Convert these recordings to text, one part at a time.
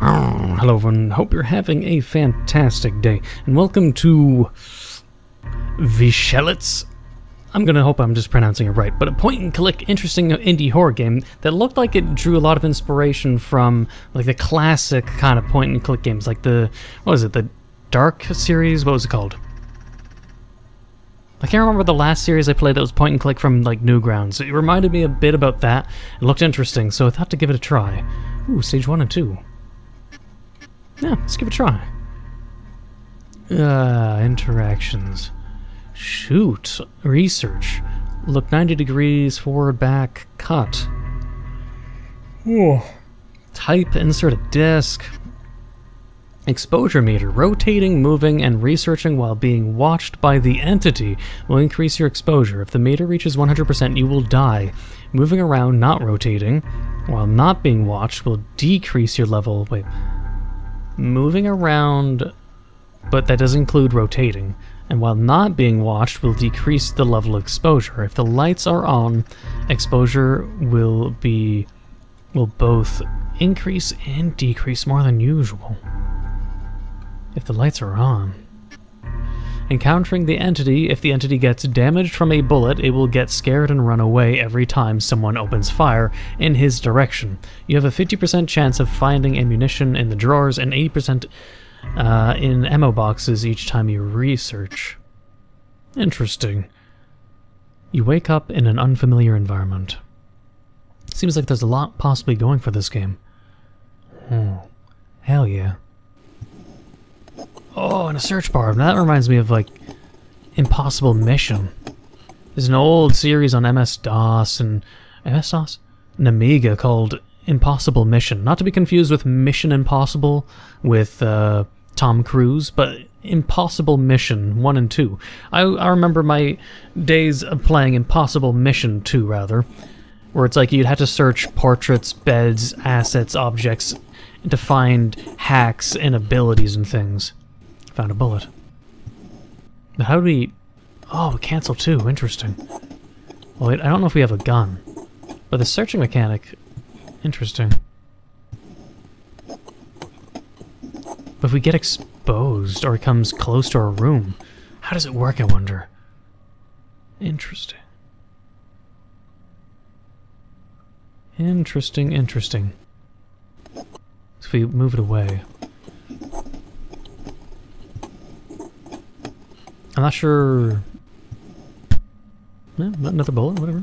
Hello everyone, hope you're having a fantastic day, and welcome to Veashelletz. I'm gonna hope I'm just pronouncing it right, but a point-and-click interesting indie horror game that looked like it drew a lot of inspiration from like the classic kind of point-and-click games, like the, what was it, the Dark series? What was it called? I can't remember the last series I played that was point and click from like Newgrounds. It reminded me a bit about that. It looked interesting, so I thought to give it a try. Ooh, stage one and two. Yeah, let's give it a try. Uh, interactions. Shoot. Research. Look 90 degrees, forward, back, cut. Ooh. Type, insert a disk. Exposure meter. Rotating, moving, and researching while being watched by the entity will increase your exposure. If the meter reaches 100%, you will die. Moving around, not rotating, while not being watched will decrease your level. Wait moving around, but that does include rotating, and while not being watched will decrease the level of exposure. If the lights are on, exposure will be will both increase and decrease more than usual. If the lights are on. Encountering the entity, if the entity gets damaged from a bullet, it will get scared and run away every time someone opens fire in his direction. You have a 50% chance of finding ammunition in the drawers and 80% uh, in ammo boxes each time you research. Interesting. You wake up in an unfamiliar environment. Seems like there's a lot possibly going for this game. Oh, hell yeah. Oh, and a search bar. That reminds me of, like, Impossible Mission. There's an old series on MS-DOS and... MS-DOS? An Amiga called Impossible Mission. Not to be confused with Mission Impossible with uh, Tom Cruise, but Impossible Mission 1 and 2. I, I remember my days of playing Impossible Mission 2, rather, where it's like you'd have to search portraits, beds, assets, objects, to find hacks and abilities and things. Found a bullet. How do we... Oh, cancel too. Interesting. Well, I don't know if we have a gun. But the searching mechanic... Interesting. But if we get exposed, or it comes close to our room, how does it work, I wonder? Interesting. Interesting, interesting. If we move it away. I'm not sure... Yeah, another bullet, whatever.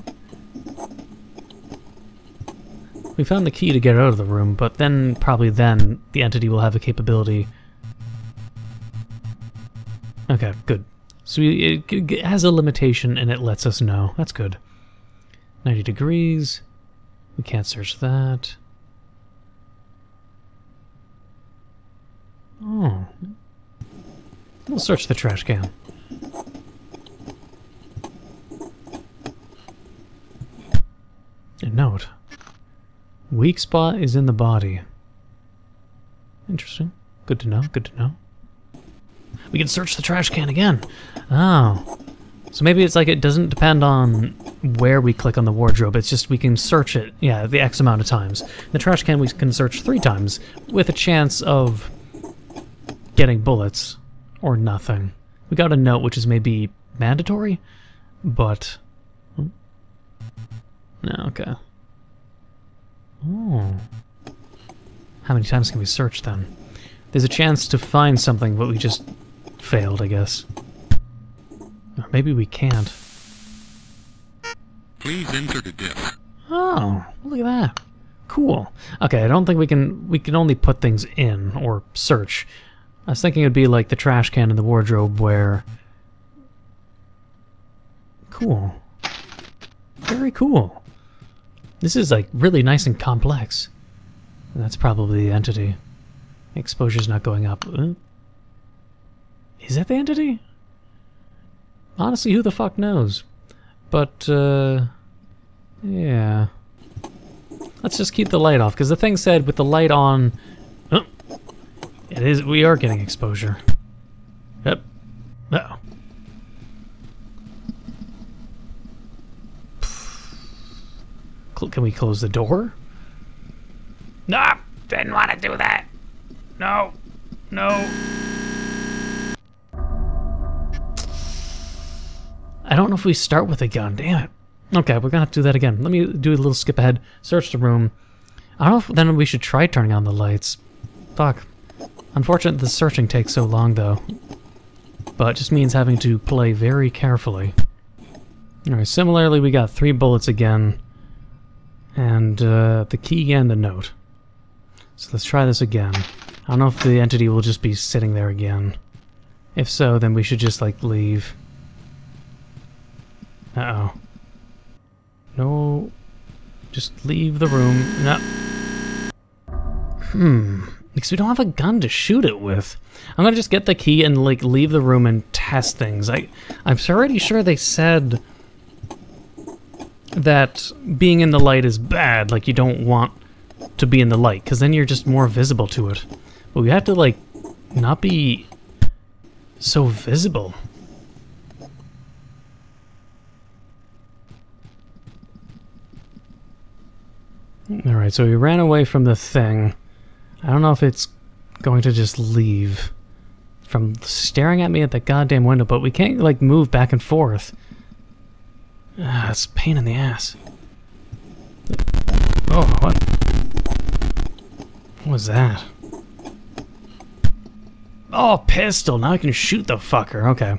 We found the key to get out of the room, but then, probably then, the entity will have a capability... Okay, good. So it, it has a limitation and it lets us know. That's good. 90 degrees. We can't search that. Oh. We'll search the trash can. Note. Weak spot is in the body. Interesting. Good to know, good to know. We can search the trash can again. Oh. So maybe it's like it doesn't depend on where we click on the wardrobe, it's just we can search it, yeah, the X amount of times. The trash can we can search three times, with a chance of getting bullets, or nothing. We got a note which is maybe mandatory, but hmm. no, okay. Oh. How many times can we search then? There's a chance to find something, but we just failed, I guess. Or maybe we can't. Please enter the disk. Oh, look at that. Cool. Okay, I don't think we can we can only put things in or search. I was thinking it'd be like the trash can in the wardrobe where Cool. Very cool. This is like really nice and complex. That's probably the entity. Exposure's not going up. Is that the entity? Honestly, who the fuck knows? But, uh... Yeah. Let's just keep the light off, because the thing said with the light on... Oh, it is, we are getting exposure. Yep. Uh oh Can we close the door? No, didn't want to do that. No! No! I don't know if we start with a gun, damn it. Okay, we're gonna have to do that again. Let me do a little skip ahead, search the room. I don't know if then we should try turning on the lights. Fuck. Unfortunate the searching takes so long, though. But it just means having to play very carefully. Alright, similarly, we got three bullets again. And uh, the key and the note. So let's try this again. I don't know if the entity will just be sitting there again. If so, then we should just, like, leave. Uh-oh. No. Just leave the room. No. Hmm. Because we don't have a gun to shoot it with. I'm gonna just get the key and like leave the room and test things. I I'm already sure they said that being in the light is bad. Like you don't want to be in the light because then you're just more visible to it. But we have to like not be so visible. Alright, so we ran away from the thing. I don't know if it's going to just leave from staring at me at the goddamn window, but we can't, like, move back and forth. Ah, it's pain in the ass. Oh, what? What was that? Oh, pistol! Now I can shoot the fucker. Okay.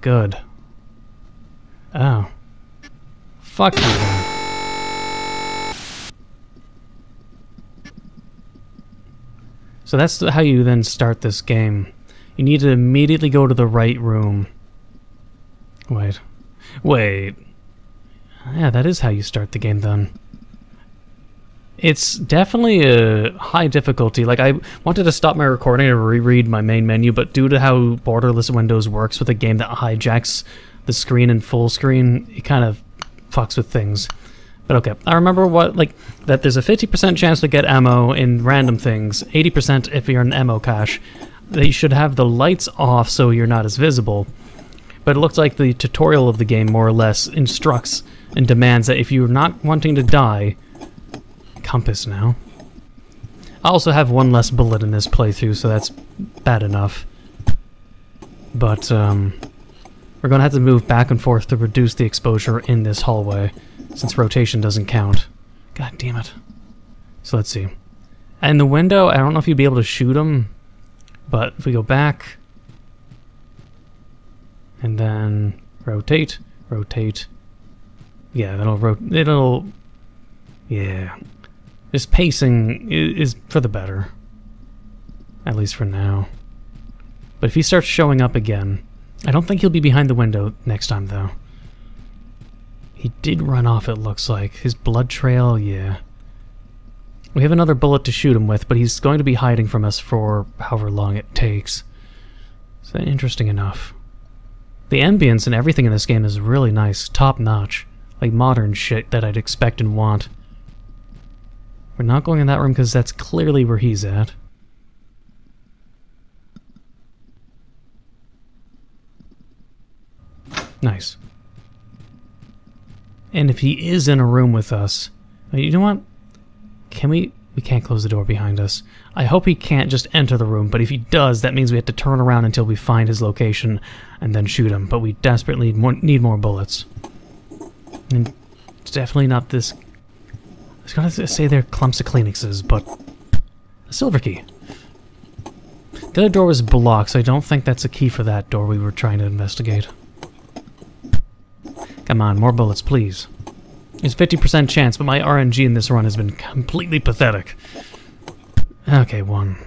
Good. Oh. Fuck you, then. So that's how you then start this game. You need to immediately go to the right room. Wait. Wait. Yeah, that is how you start the game then. It's definitely a high difficulty. Like, I wanted to stop my recording and reread my main menu, but due to how borderless Windows works with a game that hijacks the screen in full screen, it kind of fucks with things. But okay, I remember what like that. There's a 50% chance to get ammo in random things. 80% if you're in ammo cache. You should have the lights off so you're not as visible. But it looks like the tutorial of the game more or less instructs and demands that if you're not wanting to die, compass now. I also have one less bullet in this playthrough, so that's bad enough. But um, we're gonna have to move back and forth to reduce the exposure in this hallway since rotation doesn't count. God damn it. So let's see. And the window, I don't know if you'd be able to shoot them, but if we go back, and then rotate, rotate, yeah, that'll rotate, it'll, yeah. This pacing is for the better. At least for now. But if he starts showing up again, I don't think he'll be behind the window next time, though. He did run off, it looks like. His blood trail, yeah. We have another bullet to shoot him with, but he's going to be hiding from us for however long it takes. So interesting enough. The ambience and everything in this game is really nice, top-notch. Like modern shit that I'd expect and want. We're not going in that room because that's clearly where he's at. Nice. And if he is in a room with us, uh, you know what? Can we... We can't close the door behind us. I hope he can't just enter the room, but if he does, that means we have to turn around until we find his location and then shoot him. But we desperately need more, need more bullets. And it's definitely not this... I was to say they're clumps of Kleenexes, but... A silver key. The other door was blocked, so I don't think that's a key for that door we were trying to investigate. Come on, more bullets, please. There's 50% chance, but my RNG in this run has been completely pathetic. Okay, one.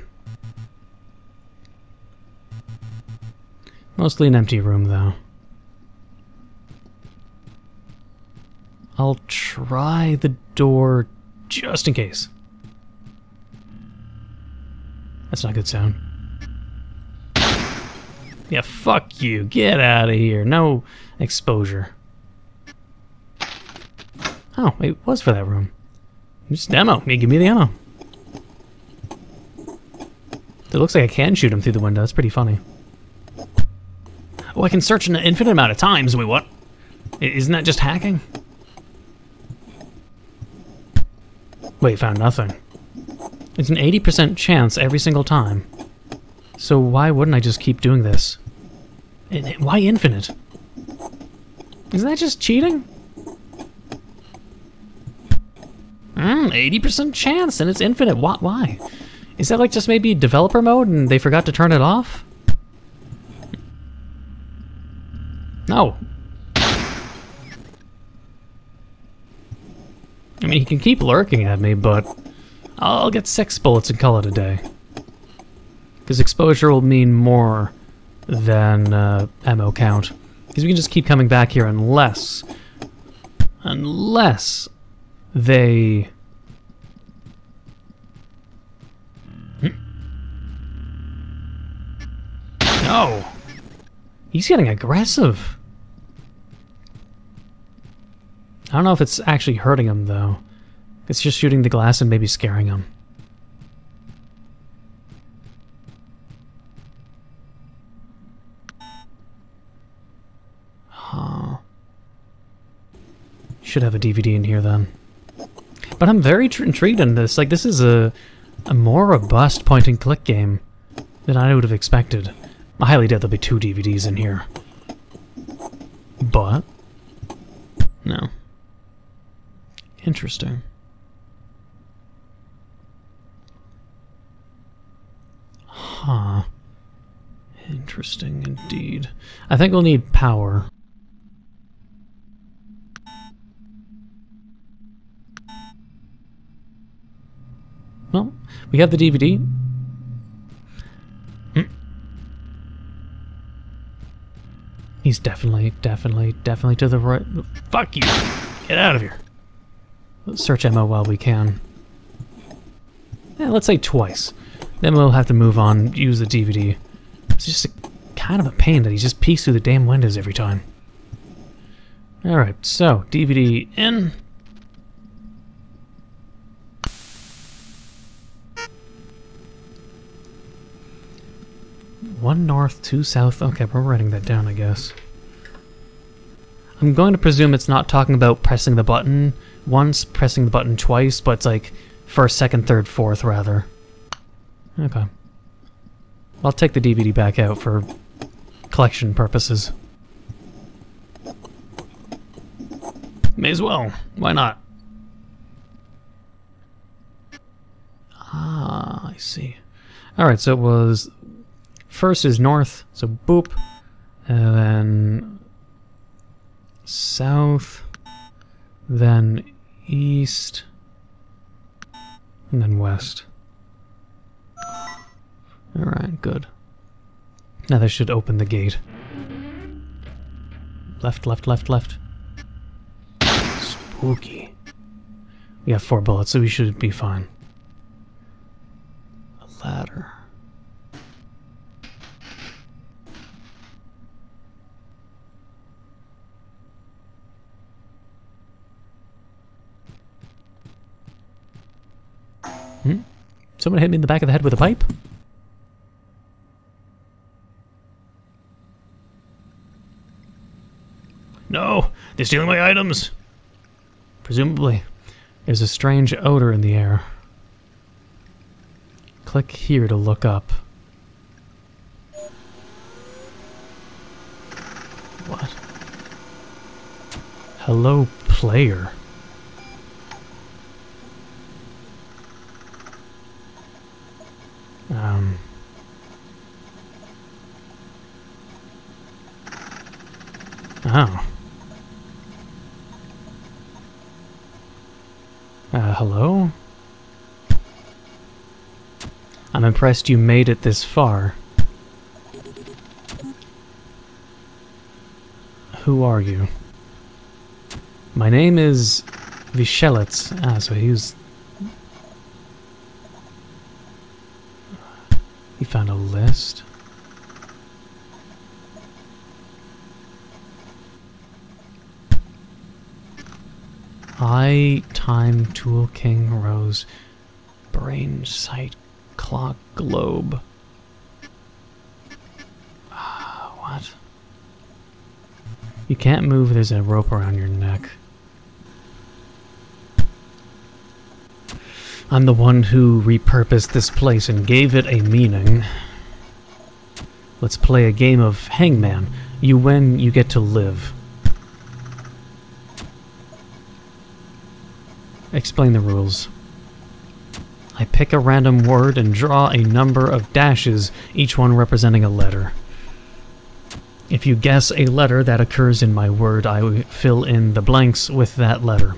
Mostly an empty room, though. I'll try the door just in case. That's not a good sound. Yeah, fuck you. Get out of here. No exposure. Oh, it was for that room. Just demo. Yeah, give me the ammo. It looks like I can shoot him through the window. That's pretty funny. Oh, I can search an infinite amount of times. Wait, what? Isn't that just hacking? Wait, found nothing. It's an 80% chance every single time. So why wouldn't I just keep doing this? Why infinite? Isn't that just cheating? Mm, 80% chance and it's infinite. Why? Why? Is that like just maybe developer mode and they forgot to turn it off? No. Mean, he can keep lurking at me, but I'll get six bullets and call it a day. Because exposure will mean more than uh, ammo count. Because we can just keep coming back here unless... Unless they... Hmm. No! He's getting aggressive. I don't know if it's actually hurting him, though. It's just shooting the glass and maybe scaring him. Huh. Should have a DVD in here, then. But I'm very intrigued in this. Like, this is a, a more robust point-and-click game than I would have expected. I highly doubt there'll be two DVDs in here. But... No. Interesting. Huh. Interesting indeed. I think we'll need power. Well, we have the DVD. Hmm. He's definitely, definitely, definitely to the right. Fuck you! Get out of here! Let's search ammo while we can. Let's say twice. Then we'll have to move on, use the DVD. It's just a, kind of a pain that he just peeks through the damn windows every time. Alright, so, DVD in. One north, two south. Okay, we're writing that down, I guess. I'm going to presume it's not talking about pressing the button once, pressing the button twice, but it's like first, second, third, fourth, rather. Okay. I'll take the DVD back out for collection purposes. May as well. Why not? Ah, I see. Alright, so it was... First is north, so boop. And then... South. Then east. And then west. Alright, good. Now they should open the gate. Left, left, left, left. Spooky. We have four bullets, so we should be fine. A ladder. Hmm? Someone hit me in the back of the head with a pipe? No! They're stealing my items! Presumably, there's a strange odor in the air. Click here to look up. What? Hello, player. Um... Oh. Uh, hello? I'm impressed you made it this far. Who are you? My name is Veashelletz. Ah, so he was... found a list. Eye, time, tool, king, rose, brain, sight, clock, globe. Uh, what? You can't move, there's a rope around your neck. I'm the one who repurposed this place and gave it a meaning. Let's play a game of hangman. You win, you get to live. Explain the rules. I pick a random word and draw a number of dashes, each one representing a letter. If you guess a letter that occurs in my word, I fill in the blanks with that letter.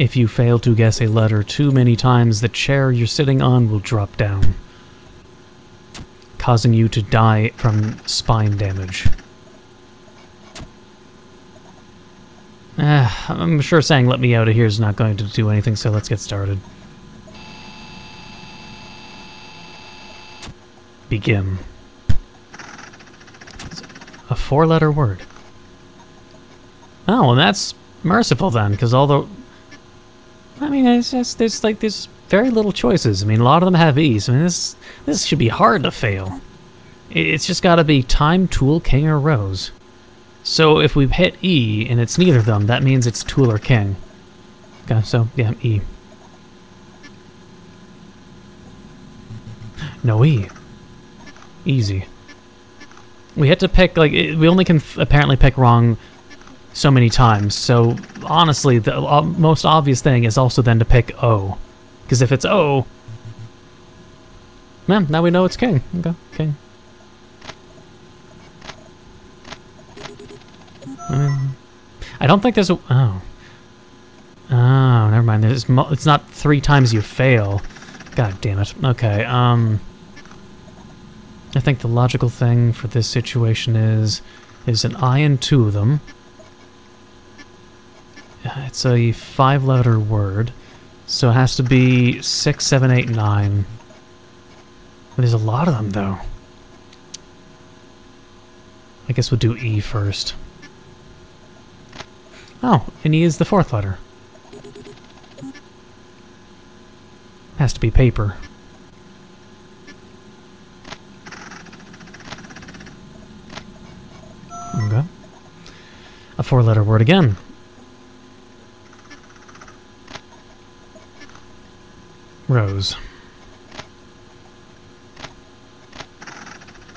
If you fail to guess a letter too many times, the chair you're sitting on will drop down, causing you to die from spine damage. Ah, I'm sure saying let me out of here is not going to do anything, so let's get started. Begin. A four-letter word. Oh, well that's merciful then, because although... I mean, it's just, there's like, there's very little choices. I mean, a lot of them have E's. I mean, this, this should be hard to fail. It's just gotta be time, tool, king, or rose. So if we hit E and it's neither of them, that means it's Tool or King. Okay, so yeah, E. No E. Easy. We had to pick, like, we only can apparently pick wrong so many times, so honestly, the uh, most obvious thing is also then to pick O. Because if it's O, man, now we know it's King. Okay, King. Um, I don't think there's a... Oh. Oh, never mind. There's it's not three times you fail. God damn it. Okay, um... I think the logical thing for this situation is... Is an I and two of them. It's a five-letter word. So it has to be six, seven, eight, nine. There's a lot of them, though. I guess we'll do E first. Oh, and E is the fourth letter. Has to be paper. Okay. A four-letter word again. Rose.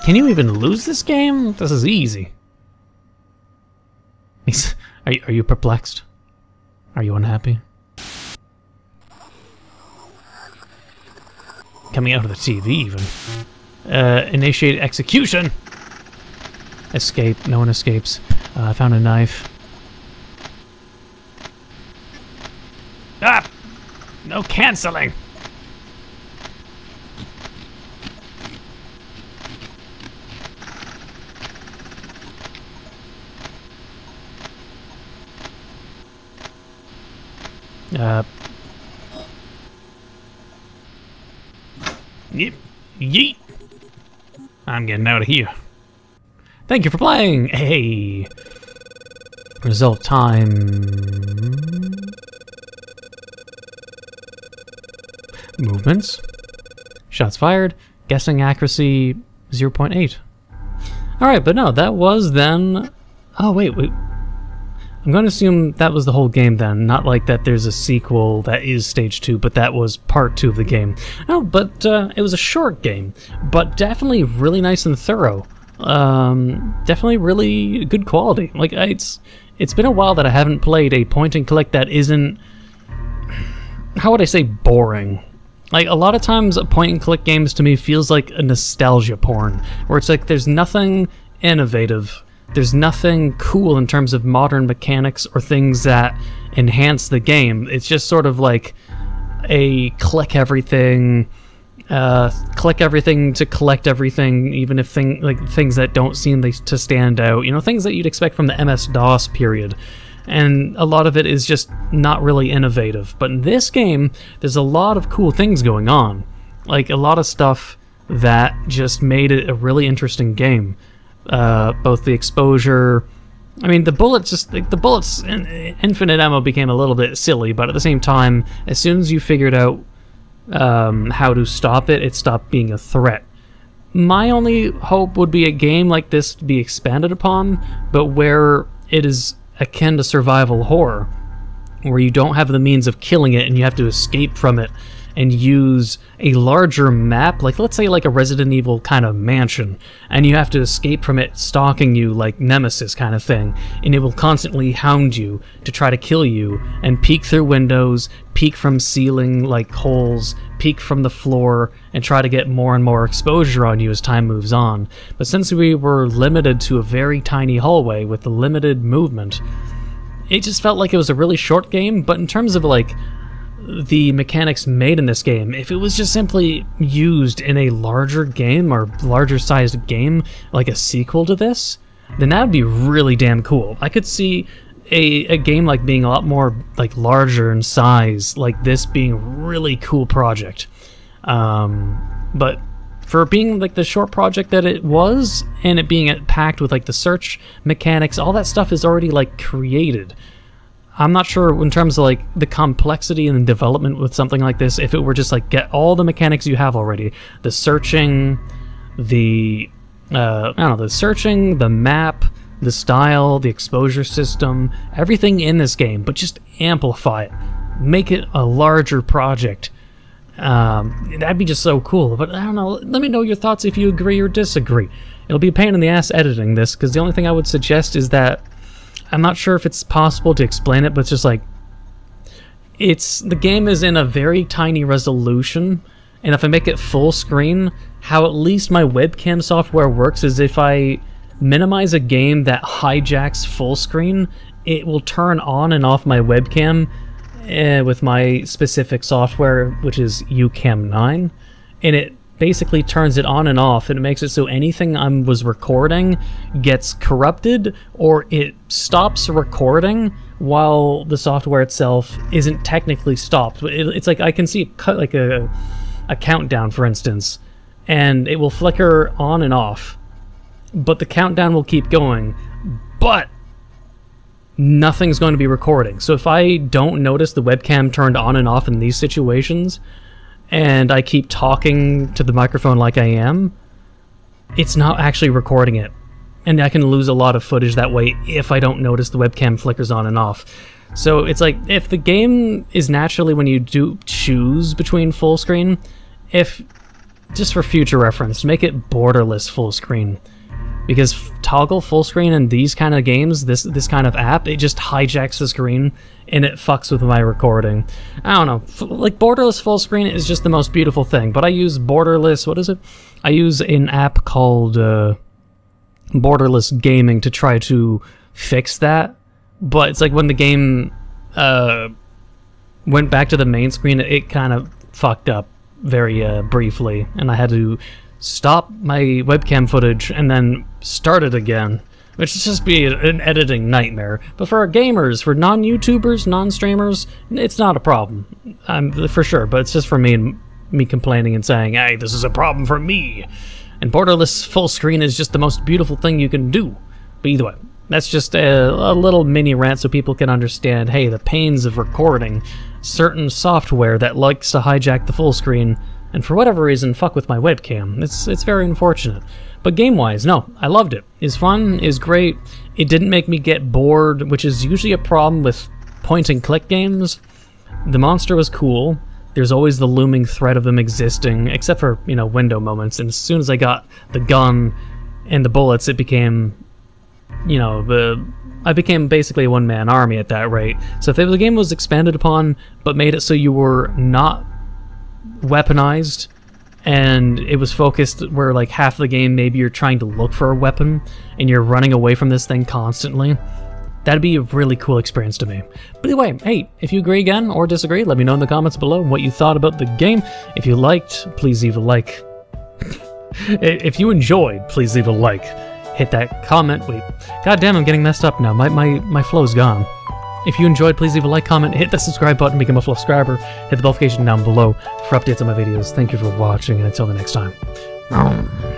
Can you even lose this game? This is easy. Are you, are you perplexed? Are you unhappy? Coming out of the TV, even. Uh, initiate execution! Escape. No one escapes. Uh, I found a knife. Ah! No canceling! Uh. Yep. Yeet. I'm getting out of here. Thank you for playing. Hey. Result time. Movements. Shots fired. Guessing accuracy 0.8. Alright, but no, that was then... Oh, wait, wait. I'm going to assume that was the whole game then, not like that there's a sequel that is stage 2, but that was part 2 of the game. No, but uh, it was a short game, but definitely really nice and thorough. Um, definitely really good quality. Like, it's it's been a while that I haven't played a point and click that isn't, how would I say, boring. Like, a lot of times point and click games to me feels like a nostalgia porn, where it's like there's nothing innovative there's nothing cool in terms of modern mechanics or things that enhance the game. It's just sort of like a click everything, uh, click everything to collect everything, even if thing like things that don't seem to stand out. You know, things that you'd expect from the MS DOS period. And a lot of it is just not really innovative. But in this game, there's a lot of cool things going on. Like a lot of stuff that just made it a really interesting game uh, both the exposure. I mean, the bullets just the, the bullets infinite ammo became a little bit silly, but at the same time, as soon as you figured out um, how to stop it, it stopped being a threat. My only hope would be a game like this to be expanded upon, but where it is akin to survival horror, where you don't have the means of killing it and you have to escape from it and use a larger map, like let's say like a Resident Evil kind of mansion, and you have to escape from it stalking you like Nemesis kind of thing, and it will constantly hound you to try to kill you and peek through windows, peek from ceiling like holes, peek from the floor, and try to get more and more exposure on you as time moves on. But since we were limited to a very tiny hallway with the limited movement, it just felt like it was a really short game, but in terms of like the mechanics made in this game, if it was just simply used in a larger game or larger sized game, like a sequel to this, then that would be really damn cool. I could see a, a game like being a lot more like larger in size, like this being a really cool project. Um, but for being like the short project that it was, and it being packed with like the search mechanics, all that stuff is already like created. I'm not sure in terms of like the complexity and the development with something like this, if it were just like get all the mechanics you have already, the searching, the uh, I don't know, the searching, the map, the style, the exposure system, everything in this game, but just amplify it, make it a larger project. Um, that'd be just so cool. But I don't know. Let me know your thoughts if you agree or disagree. It'll be a pain in the ass editing this because the only thing I would suggest is that I'm not sure if it's possible to explain it, but it's just like it's the game is in a very tiny resolution, and if I make it full screen, how at least my webcam software works is if I minimize a game that hijacks full screen, it will turn on and off my webcam uh, with my specific software, which is YouCam 9, and it basically turns it on and off and it makes it so anything I was recording gets corrupted or it stops recording while the software itself isn't technically stopped. It, it's like I can see cut like a a countdown, for instance, and it will flicker on and off, but the countdown will keep going, but nothing's going to be recording. So if I don't notice the webcam turned on and off in these situations, and I keep talking to the microphone like I am, it's not actually recording it. And I can lose a lot of footage that way if I don't notice the webcam flickers on and off. So it's like if the game is naturally when you do choose between full screen, if just for future reference, make it borderless full screen because toggle full screen in these kind of games, this this kind of app, it just hijacks the screen and it fucks with my recording. I don't know, F like borderless full screen is just the most beautiful thing. But I use borderless. What is it? I use an app called uh, Borderless Gaming to try to fix that. But it's like when the game uh, went back to the main screen, it, it kind of fucked up very uh, briefly, and I had to stop my webcam footage and then start it again, which would just be an editing nightmare. But for our gamers, for non-YouTubers, non-streamers, it's not a problem, um, for sure. But it's just for me and me complaining and saying, "Hey, this is a problem for me." And borderless full screen is just the most beautiful thing you can do. But either way, that's just a, a, little mini rant so people can understand, hey, the pains of recording certain software that likes to hijack the full screen and for whatever reason fuck with my webcam. It's it's very unfortunate. But game-wise, no, I loved it. It's fun, it's great. It didn't make me get bored, which is usually a problem with point and click games. The monster was cool. There's always the looming threat of them existing, except for, you know, window moments. And as soon as I got the gun and the bullets, it became, you know, the I became basically a one-man army at that rate. So if the game was expanded upon, but made it so you were not weaponized and it was focused where like half the game maybe you're trying to look for a weapon and you're running away from this thing constantly that'd be a really cool experience to me. But anyway hey if you agree again or disagree let me know in the comments below what you thought about the game. If you liked please leave a like. If you enjoyed please leave a like. Hit that comment. Wait god damn i'm getting messed up now. My my, my flow's gone if you enjoyed, please leave a like, comment, hit the subscribe button, become a subscriber, hit the notification down below for updates on my videos. Thank you for watching, and until the next time. Um.